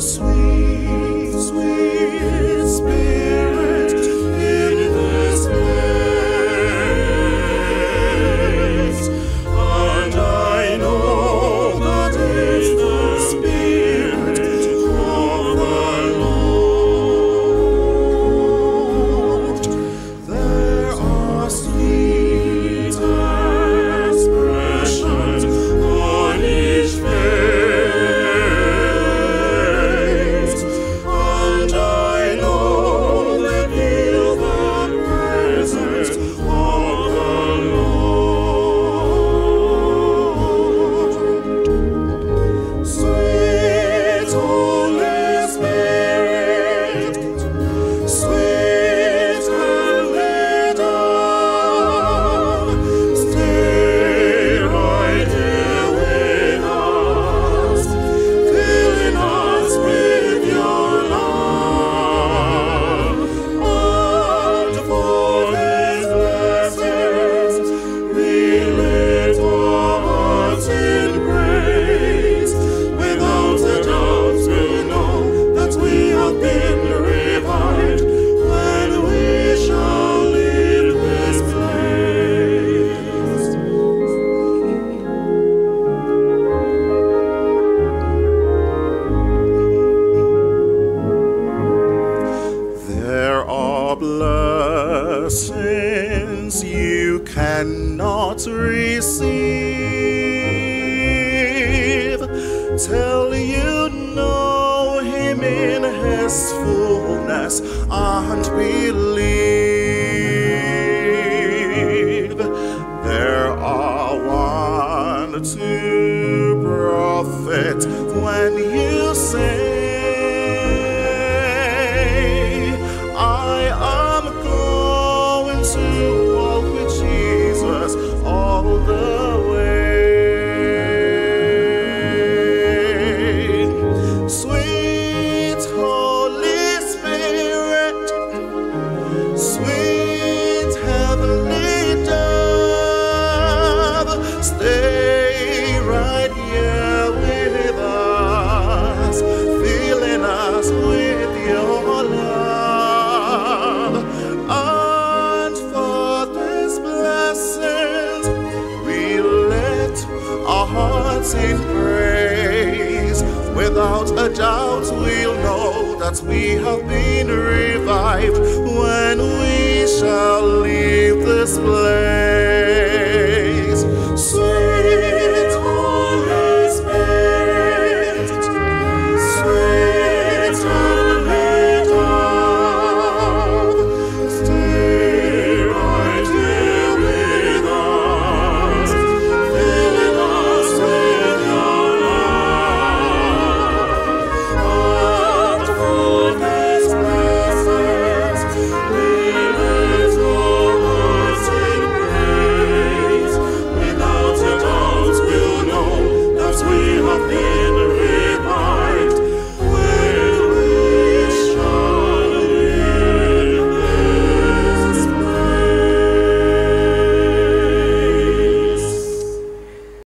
sweet. your sins you cannot receive. Till you know him in his fullness and believe. There are one two prophets when you say in praise. Without a doubt, we'll know that we have been revived when we shall leave this place.